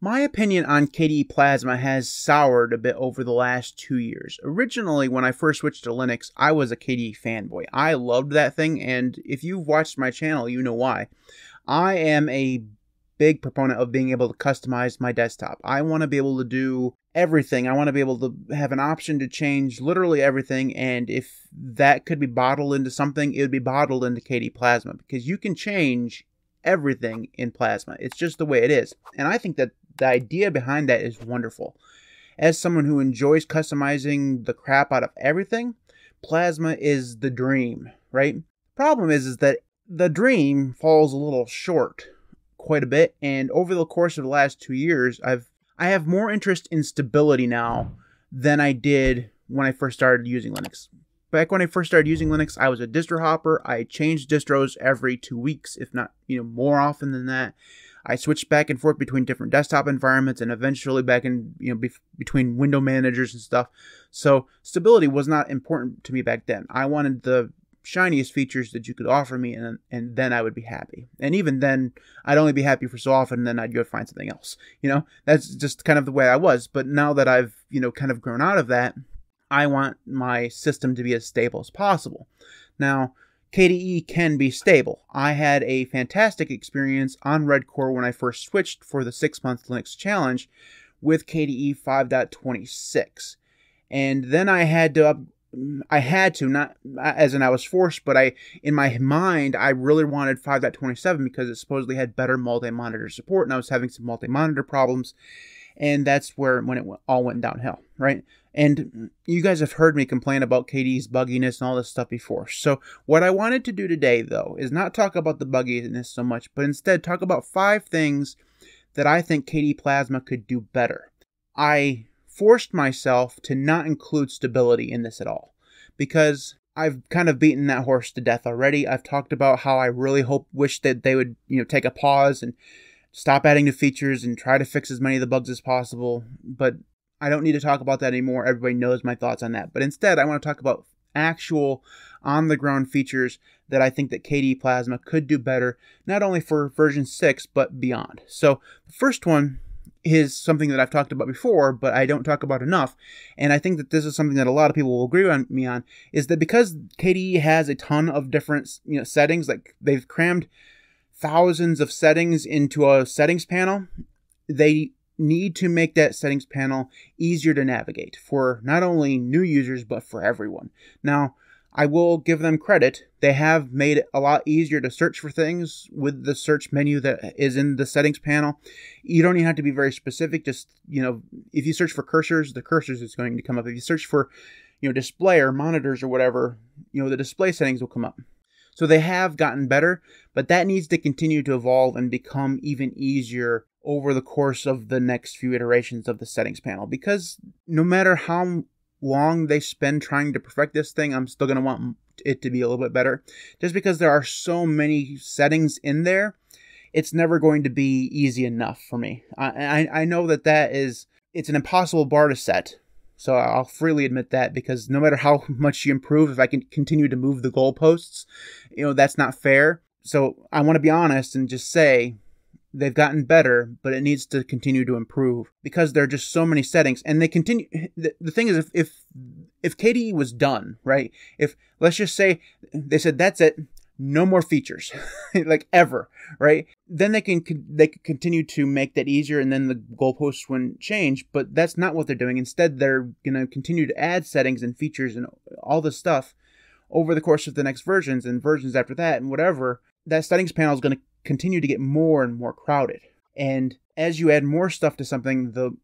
My opinion on KDE Plasma has soured a bit over the last two years. Originally, when I first switched to Linux, I was a KDE fanboy. I loved that thing, and if you've watched my channel, you know why. I am a big proponent of being able to customize my desktop. I want to be able to do everything. I want to be able to have an option to change literally everything. And if that could be bottled into something, it would be bottled into KDE Plasma because you can change everything in Plasma. It's just the way it is. And I think that the idea behind that is wonderful. As someone who enjoys customizing the crap out of everything, Plasma is the dream, right? Problem is is that the dream falls a little short quite a bit and over the course of the last 2 years I've I have more interest in stability now than I did when I first started using Linux. Back when I first started using Linux, I was a distro hopper. I changed distros every 2 weeks, if not, you know, more often than that. I switched back and forth between different desktop environments and eventually back in, you know, be- between window managers and stuff. So stability was not important to me back then. I wanted the shiniest features that you could offer me and and then I would be happy. And even then I'd only be happy for so often and then I'd go find something else. You know, that's just kind of the way I was. But now that I've, you know, kind of grown out of that, I want my system to be as stable as possible. Now, KDE can be stable. I had a fantastic experience on Red Core when I first switched for the 6 month Linux challenge with KDE 5.26. And then I had to up, I had to not as in I was forced, but I in my mind I really wanted 5.27 because it supposedly had better multi-monitor support and I was having some multi-monitor problems and that's where when it all went downhill, right? And you guys have heard me complain about KDE's bugginess and all this stuff before. So, what I wanted to do today, though, is not talk about the bugginess so much, but instead talk about five things that I think KDE Plasma could do better. I forced myself to not include stability in this at all because I've kind of beaten that horse to death already. I've talked about how I really hope, wish that they would, you know, take a pause and stop adding new features and try to fix as many of the bugs as possible. But I don't need to talk about that anymore. Everybody knows my thoughts on that. But instead, I want to talk about actual on the ground features that I think that KDE Plasma could do better, not only for version 6, but beyond. So, the first one is something that I've talked about before, but I don't talk about enough. And I think that this is something that a lot of people will agree on me on is that because KDE has a ton of different you know settings, like they've crammed thousands of settings into a settings panel, they need to make that settings panel easier to navigate for not only new users but for everyone. Now, I will give them credit. They have made it a lot easier to search for things with the search menu that is in the settings panel. You don't even have to be very specific. Just, you know, if you search for cursors, the cursors is going to come up. If you search for, you know, display or monitors or whatever, you know, the display settings will come up. So they have gotten better, but that needs to continue to evolve and become even easier over the course of the next few iterations of the settings panel because no matter how long they spend trying to perfect this thing, I'm still going to want it to be a little bit better. Just because there are so many settings in there, it's never going to be easy enough for me. I, I, I know that that is, it's an impossible bar to set. So I'll freely admit that because no matter how much you improve, if I can continue to move the goalposts, you know, that's not fair. So I want to be honest and just say they've gotten better, but it needs to continue to improve because there are just so many settings. And they continue. The, the thing is, if, if if KDE was done, right? If let's just say they said that's it, no more features, like ever, right? Then they can they can continue to make that easier, and then the goalposts wouldn't change. But that's not what they're doing. Instead, they're gonna continue to add settings and features and all this stuff over the course of the next versions and versions after that and whatever. That settings panel is going to continue to get more and more crowded. And as you add more stuff to something, the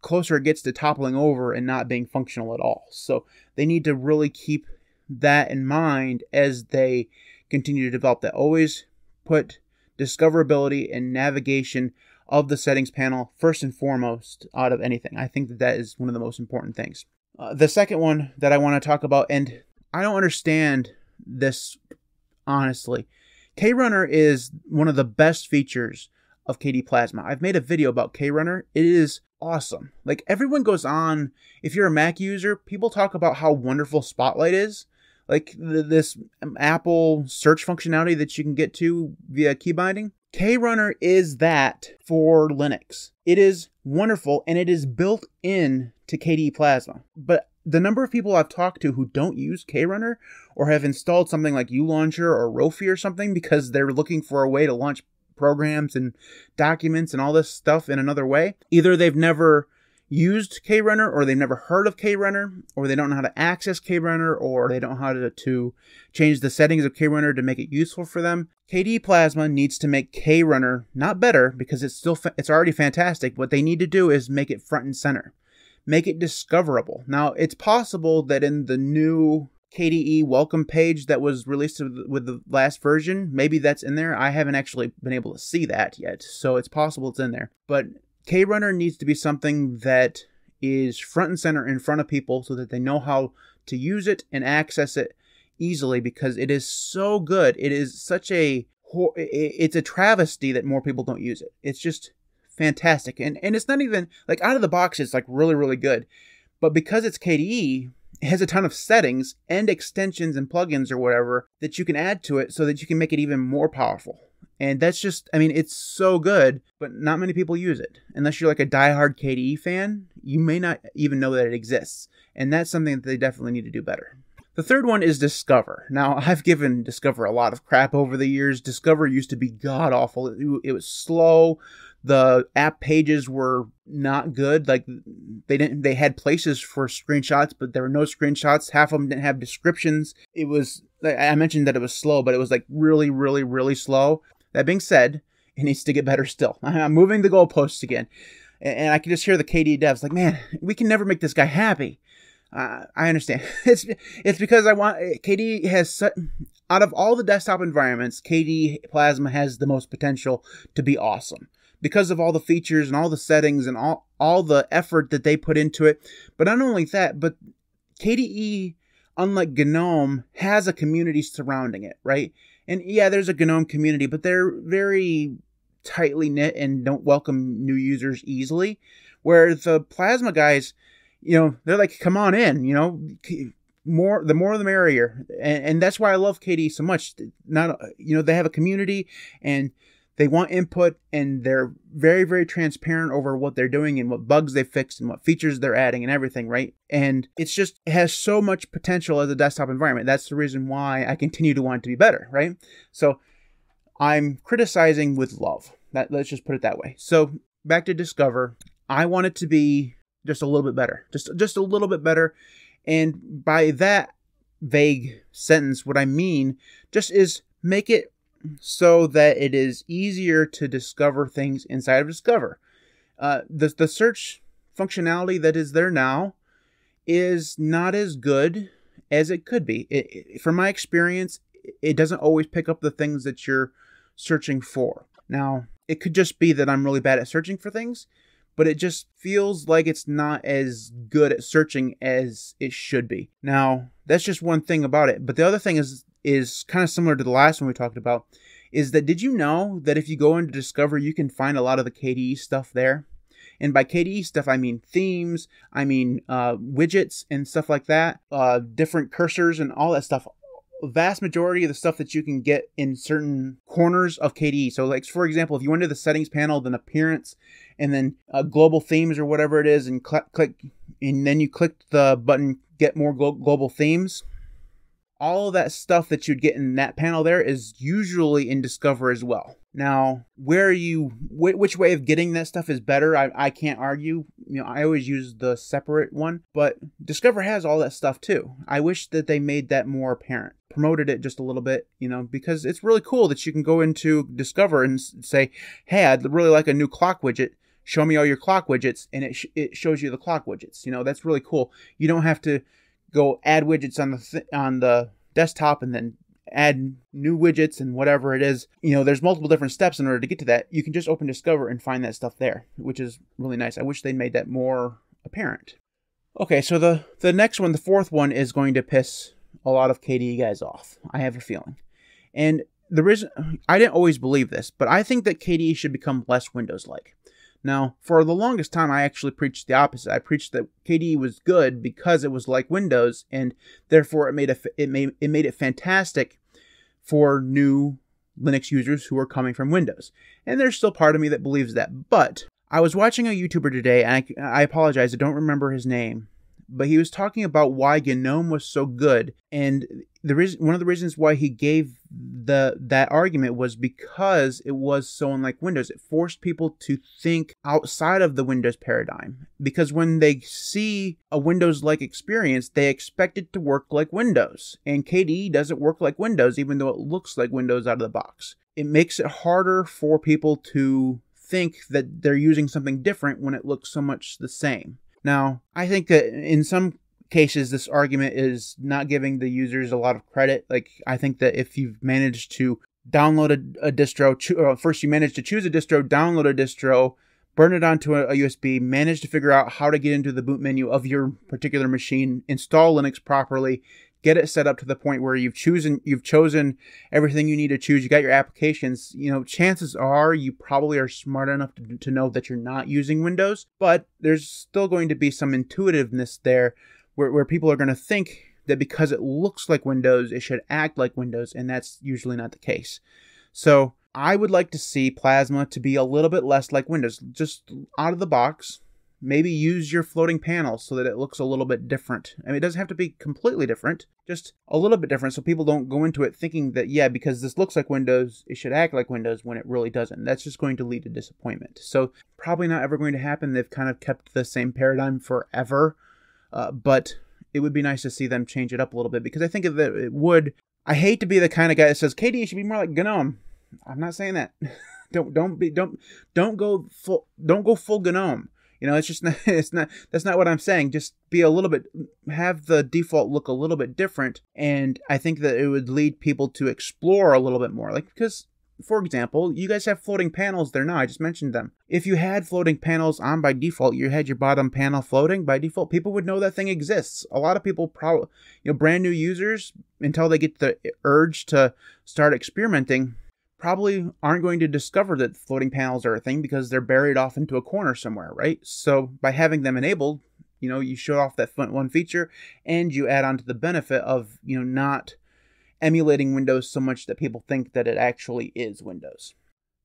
closer it gets to toppling over and not being functional at all. So they need to really keep that in mind as they continue to develop that. Always put discoverability and navigation of the settings panel first and foremost out of anything. I think that that is one of the most important things. Uh, the second one that I want to talk about, and I don't understand this honestly, KRunner is one of the best features of KDE Plasma. I've made a video about KRunner. It is awesome. Like everyone goes on, if you're a Mac user, people talk about how wonderful Spotlight is. Like this Apple search functionality that you can get to via key binding. KRunner is that for Linux. It is wonderful and it is built in to KDE Plasma. But the number of people I've talked to who don't use KRunner or have installed something like ULauncher or Rofi or something because they're looking for a way to launch programs and documents and all this stuff in another way, either they've never used KRunner or they've never heard of KRunner or they don't know how to access KRunner or they don't know how to, to change the settings of KRunner to make it useful for them. KDE Plasma needs to make KRunner not better because it's still fa- it's already fantastic. What they need to do is make it front and center. Make it discoverable. Now, it's possible that in the new KDE welcome page that was released with the last version. Maybe that's in there. I haven't actually been able to see that yet, so it's possible it's in there. But KRunner needs to be something that is front and center in front of people so that they know how to use it and access it easily because it is so good. It is such a it's a travesty that more people don't use it. It's just fantastic. And and it's not even like out of the box it's like really really good. But because it's KDE, it has a ton of settings and extensions and plugins or whatever that you can add to it so that you can make it even more powerful. And that's just, I mean, it's so good, but not many people use it. Unless you're like a diehard KDE fan, you may not even know that it exists. And that's something that they definitely need to do better. The third one is Discover. Now, I've given Discover a lot of crap over the years. Discover used to be god awful. It, it was slow. The app pages were not good. Like they didn't they had places for screenshots, but there were no screenshots. Half of them didn't have descriptions. It was I mentioned that it was slow, but it was like really, really, really slow. That being said, it needs to get better still. I'm moving the goalposts again. And I can just hear the KDE devs like, man, we can never make this guy happy. Uh, I understand. It's it's because I want KDE has such, out of all the desktop environments, KDE Plasma has the most potential to be awesome because of all the features and all the settings and all all the effort that they put into it. But not only that, but KDE, unlike GNOME, has a community surrounding it, right? And yeah, there's a GNOME community, but they're very tightly knit and don't welcome new users easily. Where the Plasma guys, you know, they're like, come on in, you know, more the more the merrier, and, and that's why I love KDE so much. Not you know, they have a community and they want input and they're very very transparent over what they're doing and what bugs they fixed and what features they're adding and everything right? And it's just it has so much potential as a desktop environment. That's the reason why i continue to want it to be better right? So i'm criticizing with love. That let's just put it that way. So back to discover. I want it to be just a little bit better just just a little bit better. And by that vague sentence what i mean just is make it so that it is easier to discover things inside of Discover. Uh, the, the search functionality that is there now is not as good as it could be. It, it, from my experience, it doesn't always pick up the things that you're searching for. Now, it could just be that I'm really bad at searching for things, but it just feels like it's not as good at searching as it should be. Now, that's just one thing about it. But the other thing is is kind of similar to the last one we talked about is that did you know that if you go into Discover, you can find a lot of the KDE stuff there? And by KDE stuff, I mean themes, I mean uh, widgets and stuff like that, uh, different cursors and all that stuff. vast majority of the stuff that you can get in certain corners of KDE. So, like for example, if you went to the settings panel, then appearance, and then uh, global themes or whatever it is, and cl- click, and then you click the button "Get More Glo- Global Themes." All that stuff that you'd get in that panel there is usually in Discover as well. Now, where you, wh- which way of getting that stuff is better, I, I can't argue. You know, I always use the separate one, but Discover has all that stuff too. I wish that they made that more apparent, promoted it just a little bit, you know, because it's really cool that you can go into Discover and say, hey, I'd really like a new clock widget show me all your clock widgets and it, sh- it shows you the clock widgets you know that's really cool you don't have to go add widgets on the th- on the desktop and then add new widgets and whatever it is. You know, there's multiple different steps in order to get to that. You can just open Discover and find that stuff there, which is really nice. I wish they made that more apparent. Okay, so the the next one, the fourth one, is going to piss a lot of KDE guys off. I have a feeling, and the reason I didn't always believe this, but I think that KDE should become less Windows like. Now, for the longest time, I actually preached the opposite. I preached that KDE was good because it was like Windows, and therefore it made a, it made it made it fantastic for new Linux users who are coming from Windows. And there's still part of me that believes that. But I was watching a YouTuber today, and I, I apologize, I don't remember his name, but he was talking about why GNOME was so good, and the reason one of the reasons why he gave the that argument was because it was so unlike Windows. It forced people to think outside of the Windows paradigm because when they see a Windows-like experience, they expect it to work like Windows, and KDE doesn't work like Windows, even though it looks like Windows out of the box. It makes it harder for people to think that they're using something different when it looks so much the same. Now, I think that in some cases, this argument is not giving the users a lot of credit. Like, I think that if you've managed to download a, a distro, cho- uh, first you manage to choose a distro, download a distro, burn it onto a, a, USB, manage to figure out how to get into the boot menu of your particular machine, install Linux properly, get it set up to the point where you've chosen you've chosen everything you need to choose. You got your applications. You know chances are you probably are smart enough to, to know that you're not using windows but there's still going to be some intuitiveness there where, where people are going to think that because it looks like windows it should act like windows and that's usually not the case. So i would like to see plasma to be a little bit less like windows just out of the box maybe use your floating panel so that it looks a little bit different. I mean, it doesn't have to be completely different, just a little bit different so people don't go into it thinking that, yeah, because this looks like Windows, it should act like Windows when it really doesn't. That's just going to lead to disappointment. So, probably not ever going to happen. They've kind of kept the same paradigm forever, uh, but it would be nice to see them change it up a little bit because I think that it would. I hate to be the kind of guy that says KDE should be more like GNOME. I'm not saying that. don't don't be don't don't go full don't go full GNOME. You know, it's just not, it's not, that's not what I'm saying. Just be a little bit, have the default look a little bit different. And I think that it would lead people to explore a little bit more. Like, because, for example, you guys have floating panels there now. I just mentioned them. If you had floating panels on by default, you had your bottom panel floating by default, people would know that thing exists. A lot of people probably, you know, brand new users, until they get the urge to start experimenting, probably aren't going to discover that floating panels are a thing because they're buried off into a corner somewhere, right? So by having them enabled, you know, you show off that one feature and you add on to the benefit of, you know, not emulating Windows so much that people think that it actually is Windows.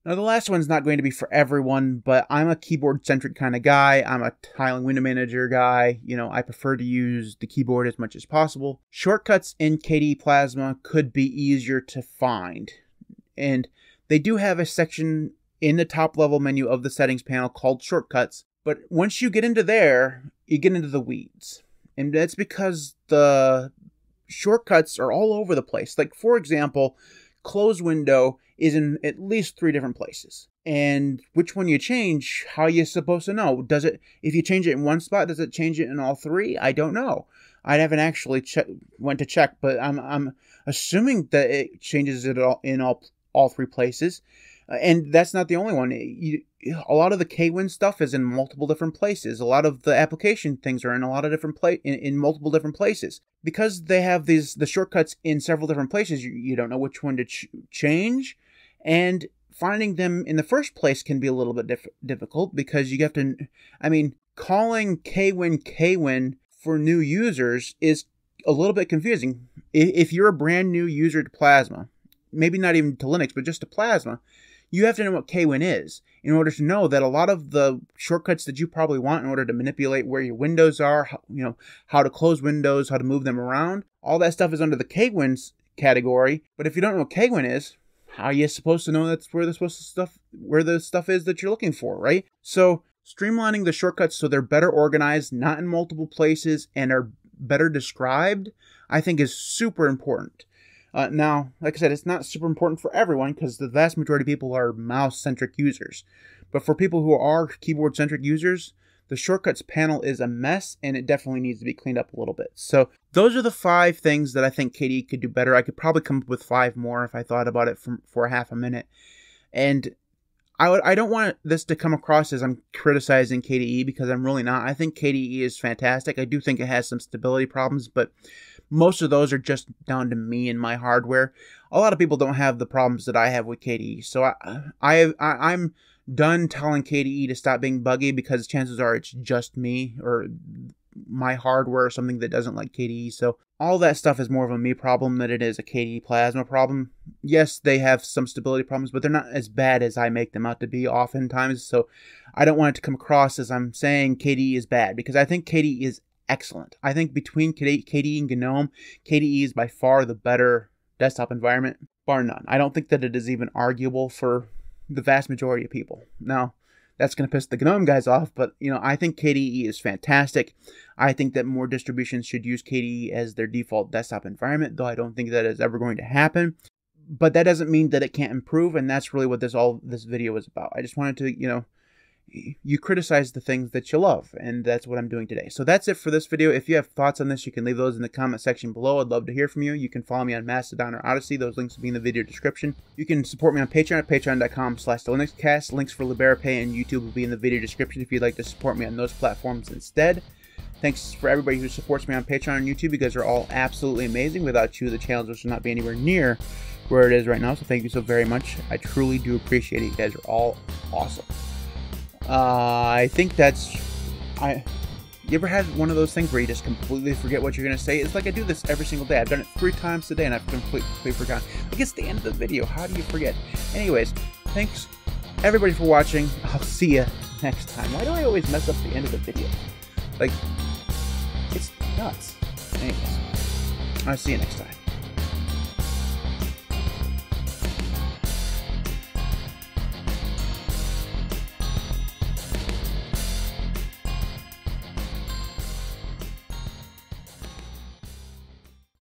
Now, the last one's not going to be for everyone, but I'm a keyboard centric kind of guy. I'm a tiling window manager guy. You know, I prefer to use the keyboard as much as possible. Shortcuts in KDE Plasma could be easier to find and they do have a section in the top level menu of the settings panel called shortcuts. But once you get into there, you get into the weeds. And that's because the shortcuts are all over the place. Like, for example, close window is in at least three different places. And which one you change, how are you supposed to know? Does it, if you change it in one spot, does it change it in all three? I don't know. I haven't actually che- went to check, but I'm, I'm assuming that it changes it all in all all three places. Uh, and that's not the only one. You, a lot of the KWin stuff is in multiple different places. A lot of the application things are in a lot of different place in, in multiple different places because they have these the shortcuts in several different places. You, you don't know which one to ch- change, and finding them in the first place can be a little bit diff- difficult because you have to. I mean, calling KWin KWin for new users is a little bit confusing. If you're a brand new user to Plasma maybe not even to Linux, but just to Plasma, you have to know what KWin is in order to know that a lot of the shortcuts that you probably want in order to manipulate where your windows are, how, you know, how to close windows, how to move them around, all that stuff is under the KWin's category. But if you don't know what KWin is, how are you supposed to know that's where the supposed to stuff where the stuff is that you're looking for, right? So streamlining the shortcuts so they're better organized, not in multiple places, and are better described, I think is super important. Uh, now, like I said, it's not super important for everyone because the vast majority of people are mouse centric users. But for people who are keyboard centric users, the shortcuts panel is a mess and it definitely needs to be cleaned up a little bit. So, those are the five things that I think KDE could do better. I could probably come up with five more if I thought about it for, for half a minute. And I would I don't want this to come across as I'm criticizing KDE because I'm really not. I think KDE is fantastic. I do think it has some stability problems, but most of those are just down to me and my hardware. A lot of people don't have the problems that I have with KDE. So I, I, I I'm done telling KDE to stop being buggy because chances are it's just me or my hardware or something that doesn't like KDE. So all that stuff is more of a me problem than it is a KDE Plasma problem. Yes, they have some stability problems, but they're not as bad as I make them out to be oftentimes. So I don't want it to come across as I'm saying KDE is bad because I think KDE is excellent. I think between KDE and GNOME, KDE is by far the better desktop environment, bar none. I don't think that it is even arguable for the vast majority of people. Now, that's going to piss the GNOME guys off, but you know, I think KDE is fantastic. I think that more distributions should use KDE as their default desktop environment, though I don't think that is ever going to happen. But that doesn't mean that it can't improve, and that's really what this all this video is about. I just wanted to, you know, you criticize the things that you love and that's what i'm doing today so that's it for this video if you have thoughts on this you can leave those in the comment section below i'd love to hear from you you can follow me on mastodon or Odysee. those links will be in the video description you can support me on patreon at patreon.com slash the linuxcast links for liberapay and youtube will be in the video description if you'd like to support me on those platforms instead Thanks for everybody who supports me on Patreon and YouTube. You guys are all absolutely amazing. Without you, the channel would not be anywhere near where it is right now. So thank you so very much. I truly do appreciate it. You guys are all awesome. Uh, I think that's. I. You ever had one of those things where you just completely forget what you're gonna say? It's like I do this every single day. I've done it three times today, and I've completely forgotten. Like it's the end of the video. How do you forget? Anyways, thanks everybody for watching. I'll see you next time. Why do I always mess up the end of the video? Like, it's nuts. Anyways, I'll see you next time.